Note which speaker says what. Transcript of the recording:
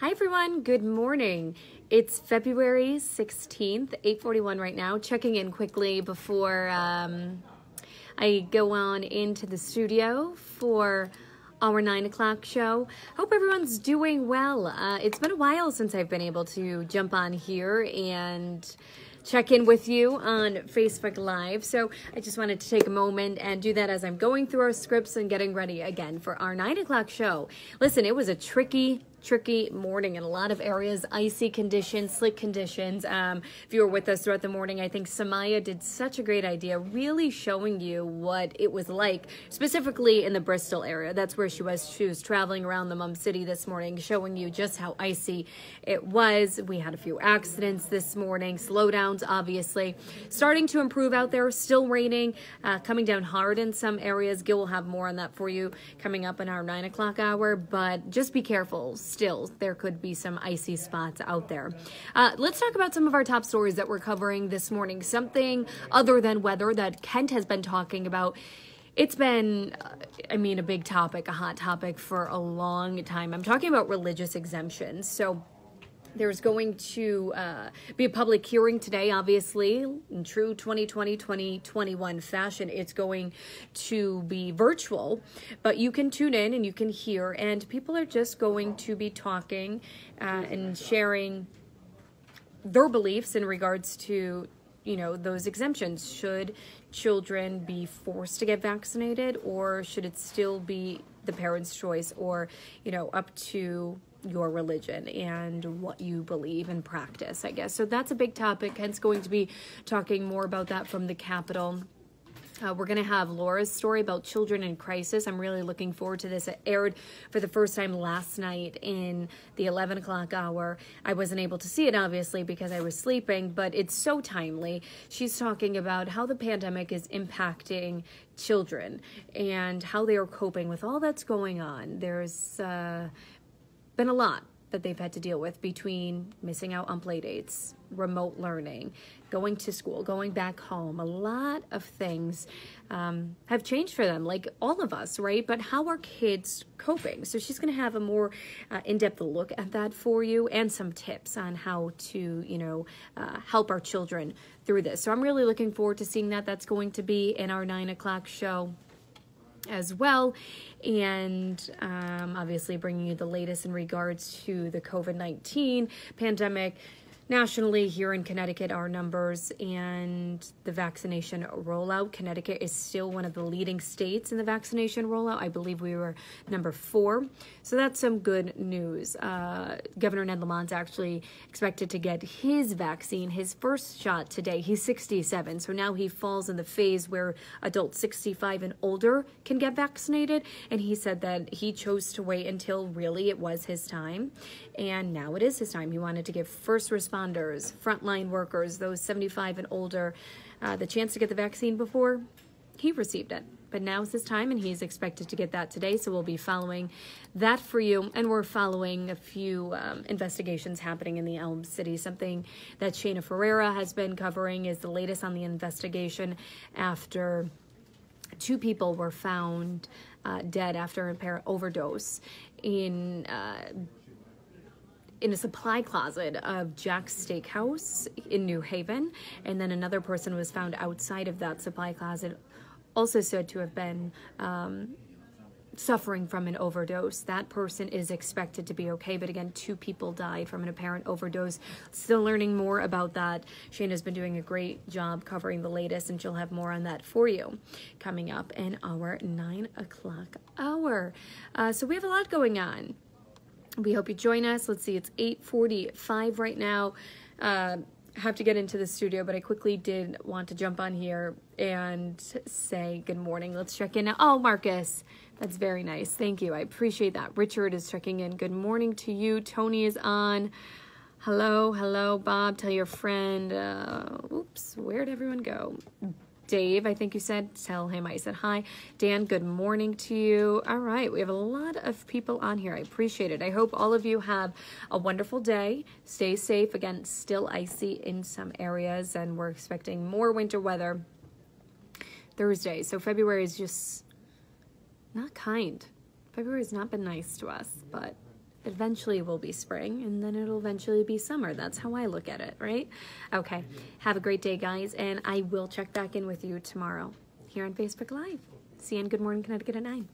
Speaker 1: Hi everyone, good morning. It's February 16th, 8:41 right now. Checking in quickly before um, I go on into the studio for our nine o'clock show. Hope everyone's doing well. Uh, it's been a while since I've been able to jump on here and check in with you on Facebook Live. So I just wanted to take a moment and do that as I'm going through our scripts and getting ready again for our nine o'clock show. Listen, it was a tricky tricky morning in a lot of areas, icy conditions, slick conditions. Um, if you were with us throughout the morning, I think Samaya did such a great idea, really showing you what it was like, specifically in the Bristol area. That's where she was. She was traveling around the Mum City this morning, showing you just how icy it was. We had a few accidents this morning, slowdowns, obviously. Starting to improve out there, still raining, uh, coming down hard in some areas. Gil will have more on that for you coming up in our nine o'clock hour, but just be careful still there could be some icy spots out there. Uh, let's talk about some of our top stories that we're covering this morning. Something other than weather that Kent has been talking about. It's been, uh, I mean, a big topic, a hot topic for a long time. I'm talking about religious exemptions. So, there's going to uh, be a public hearing today, obviously, in true 2020 2021 fashion. It's going to be virtual, but you can tune in and you can hear, and people are just going to be talking uh, and sharing their beliefs in regards to you know those exemptions should children be forced to get vaccinated or should it still be the parents choice or you know up to your religion and what you believe and practice, I guess. So that's a big topic. Kent's, going to be talking more about that from the Capitol. Uh, we're going to have Laura's story about children in crisis. I'm really looking forward to this. It aired for the first time last night in the 11 o'clock hour. I wasn't able to see it, obviously, because I was sleeping, but it's so timely. She's talking about how the pandemic is impacting children and how they are coping with all that's going on. There's uh, been a lot that they've had to deal with between missing out on play dates, remote learning, going to school, going back home. A lot of things um, have changed for them, like all of us, right? But how are kids coping? So she's going to have a more uh, in-depth look at that for you and some tips on how to, you know, uh, help our children through this. So I'm really looking forward to seeing that. That's going to be in our nine o'clock show as well. And um, obviously bringing you the latest in regards to the COVID-19 pandemic nationally here in Connecticut, our numbers and the vaccination rollout. Connecticut is still one of the leading states in the vaccination rollout. I believe we were number four. So that's some good news. Uh, Governor Ned Lamont actually expected to get his vaccine, his first shot today. He's 67. So now he falls in the phase where adults 65 and older can get vaccinated. And he said that he chose to wait until really it was his time. And now it is his time. He wanted to give first responders, frontline workers, those 75 and older, uh, the chance to get the vaccine before he received it. But now is his time, and he's expected to get that today. So we'll be following that for you. And we're following a few um, investigations happening in the Elm City. Something that Shayna Ferreira has been covering is the latest on the investigation after two people were found uh, dead after an apparent overdose in uh, in a supply closet of Jack's Steakhouse in New Haven, and then another person was found outside of that supply closet, also said to have been um, suffering from an overdose. That person is expected to be okay, but again, two people died from an apparent overdose. Still learning more about that. Shane has been doing a great job covering the latest, and she'll have more on that for you coming up in our nine o'clock hour. Uh, so we have a lot going on. We hope you join us. Let's see, it's 8.45 right now. Uh, have to get into the studio, but I quickly did want to jump on here and say good morning. Let's check in. Oh, Marcus, that's very nice. Thank you. I appreciate that. Richard is checking in. Good morning to you. Tony is on. Hello, hello, Bob. Tell your friend. Uh, oops, where'd everyone go? Dave, I think you said, tell him I said hi. Dan, good morning to you. All right, we have a lot of people on here. I appreciate it. I hope all of you have a wonderful day. Stay safe. Again, still icy in some areas, and we're expecting more winter weather Thursday. So February is just not kind. February has not been nice to us, but eventually will be spring and then it'll eventually be summer. That's how I look at it, right? Okay. Have a great day, guys, and I will check back in with you tomorrow here on Facebook Live. See you on Good Morning Connecticut at 9.